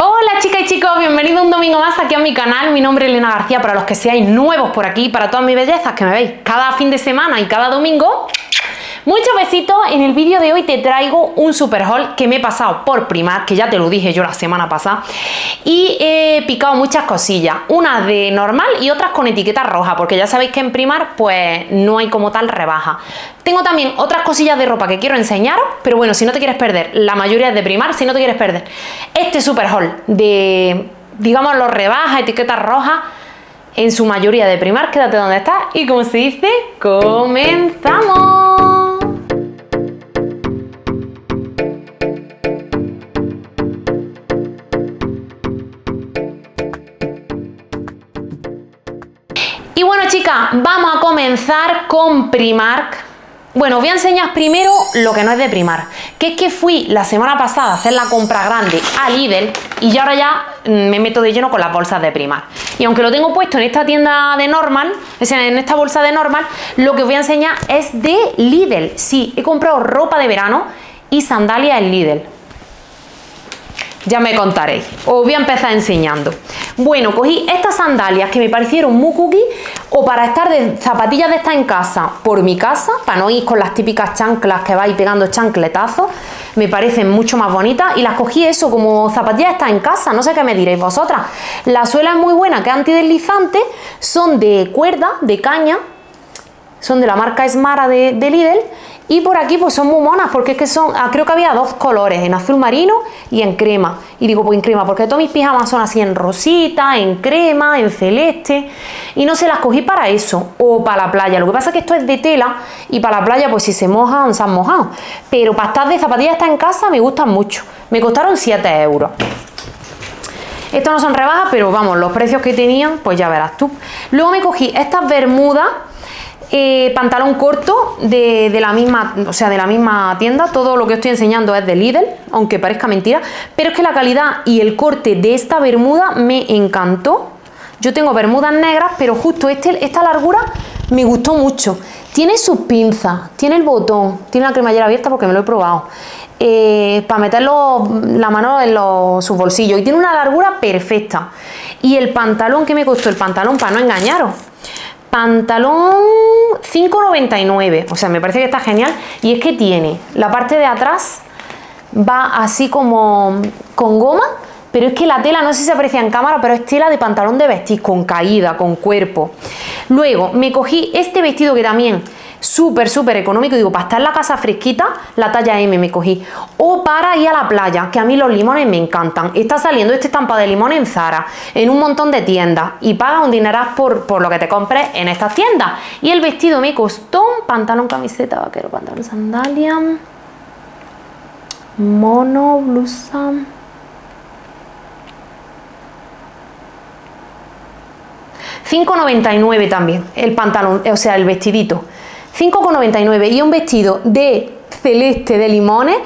Hola chicas y chicos, bienvenidos un domingo más aquí a mi canal. Mi nombre es Elena García, para los que seáis nuevos por aquí, para todas mis bellezas que me veis cada fin de semana y cada domingo. Muchos besitos, en el vídeo de hoy te traigo un super haul que me he pasado por primar, que ya te lo dije yo la semana pasada, y he picado muchas cosillas, unas de normal y otras con etiqueta roja, porque ya sabéis que en primar pues no hay como tal rebaja. Tengo también otras cosillas de ropa que quiero enseñaros, pero bueno, si no te quieres perder, la mayoría es de primar, si no te quieres perder este super haul de, digamos, los rebajas, etiquetas rojas, en su mayoría de primar, quédate donde estás y como se dice, comenzamos. Vamos a comenzar con Primark. Bueno, os voy a enseñar primero lo que no es de Primark, que es que fui la semana pasada a hacer la compra grande a Lidl y ya ahora ya mm, me meto de lleno con las bolsas de Primark. Y aunque lo tengo puesto en esta tienda de normal, o sea, en esta bolsa de normal, lo que os voy a enseñar es de Lidl. Sí, he comprado ropa de verano y sandalias en Lidl. Ya me contaréis. Os voy a empezar enseñando. Bueno, cogí estas sandalias que me parecieron muy cookie o para estar de zapatillas de estas en casa, por mi casa, para no ir con las típicas chanclas que vais pegando chancletazos, me parecen mucho más bonitas y las cogí eso como zapatillas de estas en casa, no sé qué me diréis vosotras. La suela es muy buena, que es antideslizante, son de cuerda, de caña, son de la marca Esmara de, de Lidl y por aquí pues son muy monas porque es que son, ah, creo que había dos colores, en azul marino y en crema. Y digo pues en crema porque todas mis pijamas son así en rosita, en crema, en celeste. Y no se las cogí para eso o para la playa. Lo que pasa es que esto es de tela y para la playa pues si se mojan, se han mojado. Pero para estar de zapatillas estar en casa me gustan mucho. Me costaron 7 euros. Estos no son rebajas, pero vamos, los precios que tenían, pues ya verás tú. Luego me cogí estas bermudas eh, pantalón corto de, la misma, o sea, de la misma tienda. Todo lo que estoy enseñando es de Lidl, aunque parezca mentira. Pero es que la calidad y el corte de esta bermuda me encantó. Yo tengo bermudas negras, pero justo este, esta largura me gustó mucho. Tiene sus pinzas, tiene el botón, tiene la cremallera abierta porque me lo he probado. Eh, para meter la mano en los, sus bolsillos y tiene una largura perfecta. Y el pantalón, que me costó el pantalón para no engañaros? Pantalón 5,99. O sea, me parece que está genial. Y es que tiene la parte de atrás va así como con goma. Pero es que la tela, no sé si se aprecia en cámara, pero es tela de pantalón de vestir, con caída, con cuerpo. Luego me cogí este vestido que también súper, súper económico. Digo, para estar en la casa fresquita, la talla M me cogí. O para ir a la playa, que a mí los limones me encantan. Está saliendo este estampa de limón en Zara, en un montón de tiendas. Y paga un dineral por, por lo que te compres en estas tiendas. Y el vestido me costó un pantalón, camiseta, vaquero, pantalón, sandalia, mono, blusa... $5,99 también el pantalón, o sea, el vestidito. 5,99 y un vestido de celeste de limones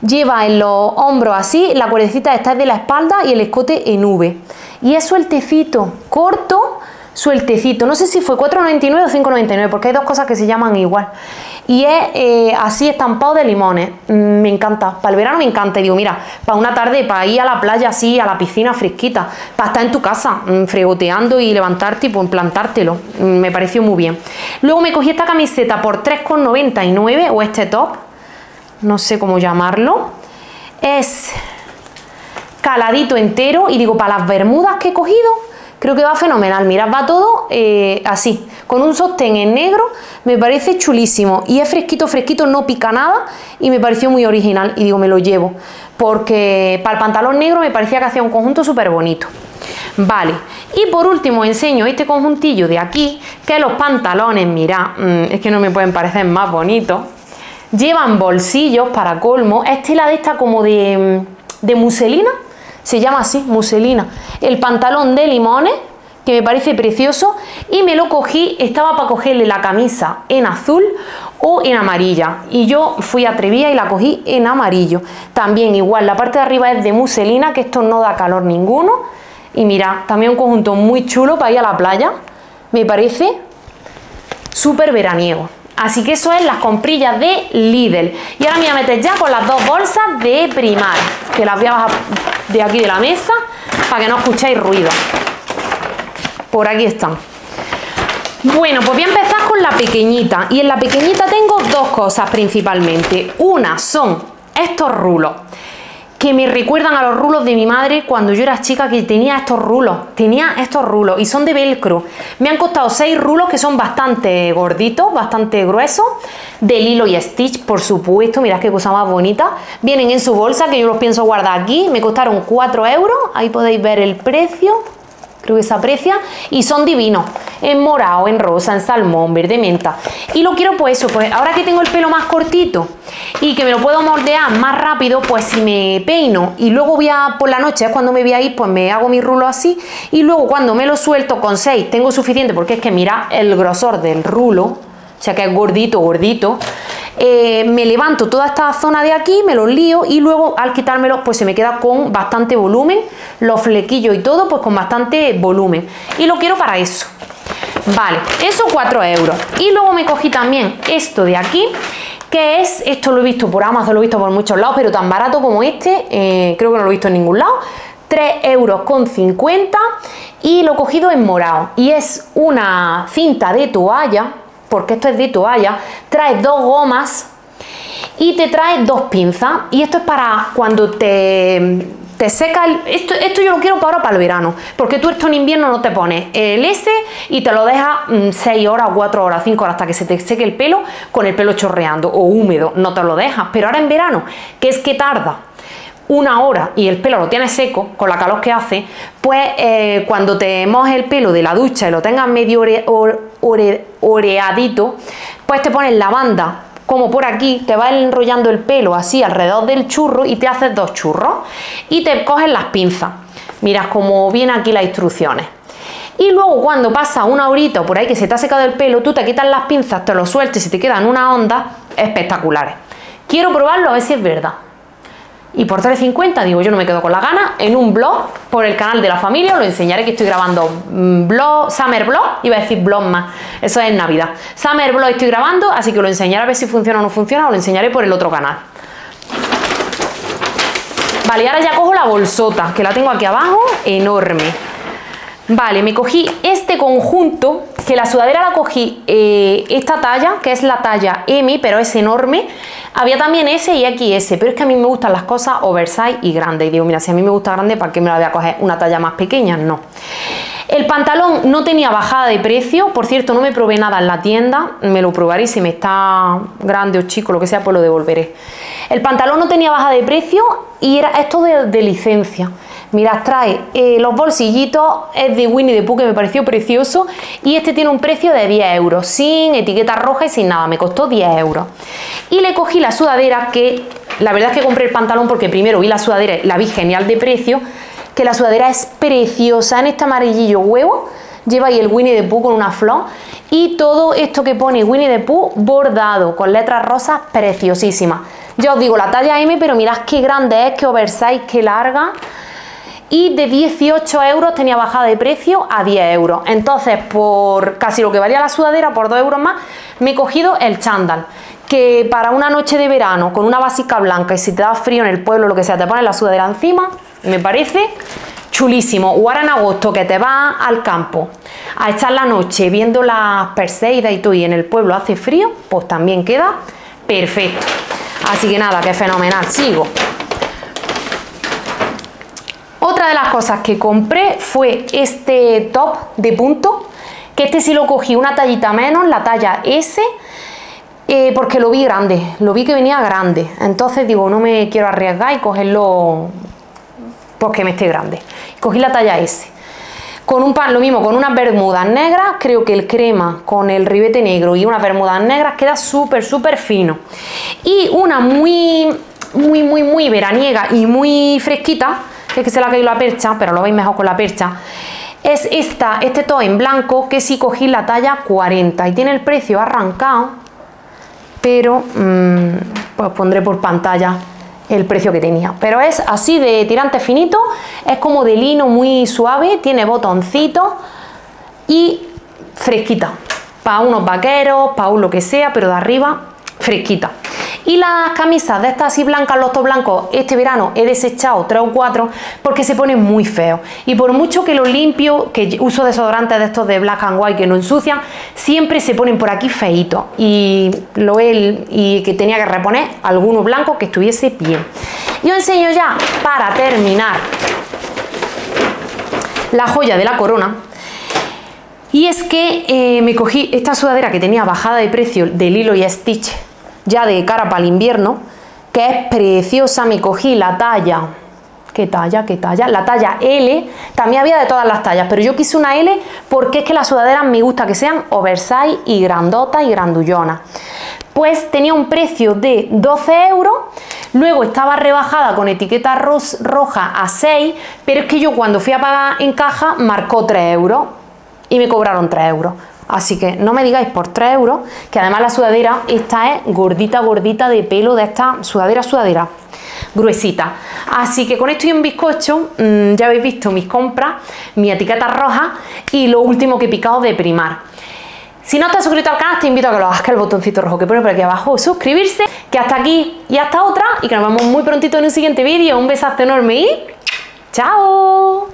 lleva en los hombros así, la cuerdecita está de la espalda y el escote en V. Y es sueltecito, corto, sueltecito. No sé si fue 4,99 o 5,99 porque hay dos cosas que se llaman igual. Y es eh, así estampado de limones. Mm, me encanta. Para el verano me encanta. Y digo, mira, para una tarde, para ir a la playa así, a la piscina fresquita, para estar en tu casa, mm, fregoteando y levantarte y pues, plantártelo. Mm, me pareció muy bien. Luego me cogí esta camiseta por 3,99 o este top. No sé cómo llamarlo. Es caladito entero y digo, para las bermudas que he cogido, creo que va fenomenal. Mirad, va todo eh, así, con un sostén en negro, me parece chulísimo. Y es fresquito, fresquito, no pica nada y me pareció muy original y digo, me lo llevo. Porque para el pantalón negro me parecía que hacía un conjunto súper bonito. Vale, y por último enseño este conjuntillo de aquí, que los pantalones, mirad, mm, es que no me pueden parecer más bonitos. Llevan bolsillos para colmo, es tela de esta como de, mm, de muselina, se llama así, muselina. El pantalón de limones, que me parece precioso, y me lo cogí, estaba para cogerle la camisa en azul o en amarilla. Y yo fui atrevida y la cogí en amarillo. También igual, la parte de arriba es de muselina, que esto no da calor ninguno. Y mira, también un conjunto muy chulo para ir a la playa. Me parece súper veraniego. Así que eso es las comprillas de Lidl. Y ahora me voy a meter ya con las dos bolsas de Primar, que las voy a bajar de aquí de la mesa para que no escuchéis ruido. Por aquí están. Bueno, pues voy a empezar con la pequeñita. Y en la pequeñita tengo dos cosas principalmente. Una son estos rulos que me recuerdan a los rulos de mi madre cuando yo era chica que tenía estos rulos, tenía estos rulos y son de velcro. Me han costado seis rulos que son bastante gorditos, bastante gruesos, de Lilo y Stitch, por supuesto, mirad qué cosa más bonita. Vienen en su bolsa que yo los pienso guardar aquí, me costaron 4 euros, ahí podéis ver el precio, creo que se aprecia, y son divinos, en morado, en rosa, en salmón, verde menta. Y lo quiero pues eso, pues ahora que tengo el pelo más cortito y que me lo puedo moldear más rápido, pues si me peino y luego voy a, por la noche, es cuando me voy a ir, pues me hago mi rulo así, y luego cuando me lo suelto con 6 tengo suficiente, porque es que mira el grosor del rulo, o sea que es gordito, gordito, eh, me levanto toda esta zona de aquí, me los lío y luego al quitármelo pues se me queda con bastante volumen, los flequillos y todo pues con bastante volumen. Y lo quiero para eso. Vale, eso 4 euros. Y luego me cogí también esto de aquí, que es, esto lo he visto por Amazon, lo he visto por muchos lados, pero tan barato como este, eh, creo que no lo he visto en ningún lado. 3 euros con 50 y lo he cogido en morado y es una cinta de toalla porque esto es de toalla, trae dos gomas y te trae dos pinzas. Y esto es para cuando te, te seca el, esto, esto yo lo quiero para ahora para el verano, porque tú esto en invierno no te pones el S y te lo dejas 6 mm, horas, 4 horas, 5 horas hasta que se te seque el pelo con el pelo chorreando o húmedo, no te lo dejas. Pero ahora en verano, que es que tarda una hora y el pelo lo tienes seco, con la calor que hace, pues eh, cuando te mojes el pelo de la ducha y lo tengas medio oreadito, pues te pones la banda como por aquí, te va enrollando el pelo así alrededor del churro y te haces dos churros y te coges las pinzas. Miras como viene aquí las instrucciones. Y luego cuando pasa una horita por ahí que se te ha secado el pelo, tú te quitas las pinzas, te lo sueltes y te quedan una onda espectaculares. Quiero probarlo a ver si es verdad. Y por 3.50, digo, yo no me quedo con la gana, en un blog por el canal de la familia, os lo enseñaré que estoy grabando mm, blog, Summer Blog, iba a decir blog más, eso es Navidad. Summer Blog estoy grabando, así que lo enseñaré a ver si funciona o no funciona, os lo enseñaré por el otro canal. Vale, ahora ya cojo la bolsota, que la tengo aquí abajo, enorme. Vale, me cogí conjunto, que la sudadera la cogí eh, esta talla, que es la talla M, pero es enorme. Había también S y XS, pero es que a mí me gustan las cosas oversize y grandes. Y digo, mira, si a mí me gusta grande, ¿para qué me la voy a coger una talla más pequeña? No. El pantalón no tenía bajada de precio, por cierto, no me probé nada en la tienda, me lo probaré si me está grande o chico, lo que sea, pues lo devolveré. El pantalón no tenía baja de precio y era esto de licencia. Mirad, trae eh, los bolsillitos, es de Winnie the Pooh que me pareció precioso y este tiene un precio de 10 euros, sin etiqueta roja y sin nada, me costó 10 euros. Y le cogí la sudadera que la verdad es que compré el pantalón porque primero vi la sudadera, la vi genial de precio, que la sudadera es preciosa en este amarillillo huevo, lleva el Winnie the Pooh con una flor y todo esto que pone Winnie the Pooh bordado con letras rosas preciosísimas. Ya os digo, la talla M, pero mirad qué grande es, qué oversize, qué larga y de 18 euros tenía bajada de precio a 10 euros. Entonces, por casi lo que valía la sudadera, por 2 euros más, me he cogido el chándal. Que para una noche de verano, con una básica blanca y si te da frío en el pueblo, lo que sea, te pones la sudadera encima, me parece chulísimo. O ahora en agosto que te vas al campo a echar la noche viendo las perseidas y todo y en el pueblo hace frío, pues también queda perfecto. Así que nada, que fenomenal. Sigo. Otra de las cosas que compré fue este top de punto, que este sí lo cogí una tallita menos, la talla S, eh, porque lo vi grande, lo vi que venía grande. Entonces digo, no me quiero arriesgar y cogerlo porque me esté grande. Cogí la talla S. Con un pan, lo mismo, con unas bermudas negras, creo que el crema con el ribete negro y unas bermudas negras queda súper, súper fino. Y una muy, muy, muy, muy veraniega y muy fresquita, es que se le ha caído la percha, pero lo veis mejor con la percha, es esta, este top en blanco que sí cogí la talla 40 y tiene el precio arrancado, pero mm, pues pondré por pantalla el precio que tenía. Pero es así de tirante finito, es como de lino muy suave, tiene botoncito y fresquita. para unos vaqueros, para un lo que sea, pero de arriba fresquita. Y las camisas de estas así blancas, los top blancos, este verano he desechado tres o cuatro porque se ponen muy feos. Y por mucho que lo limpio, que uso desodorantes de estos de black and white que no ensucian, siempre se ponen por aquí feitos. Y lo he, y que tenía que reponer alguno blanco que estuviese bien. Yo enseño ya para terminar la joya de la corona. Y es que eh, me cogí esta sudadera que tenía bajada de precio del hilo y Stitch ya de cara para el invierno, que es preciosa, me cogí la talla, ¿qué talla? ¿qué talla? La talla L, también había de todas las tallas, pero yo quise una L porque es que las sudaderas me gusta que sean oversize y grandota y grandullona. Pues tenía un precio de 12 euros, luego estaba rebajada con etiqueta roja a 6, pero es que yo cuando fui a pagar en caja marcó 3 euros y me cobraron 3 euros. Así que no me digáis por 3 euros, que además la sudadera, esta es gordita, gordita de pelo de esta sudadera, sudadera gruesita. Así que con esto y un bizcocho, mm, ya habéis visto mis compras, mi etiqueta roja y lo último que he picado de primar. Si no estás suscrito al canal, te invito a que lo hagas, que el botoncito rojo que pone por aquí abajo, suscribirse, que hasta aquí y hasta otra, y que nos vemos muy prontito en un siguiente vídeo. Un besazo enorme y ¡chao!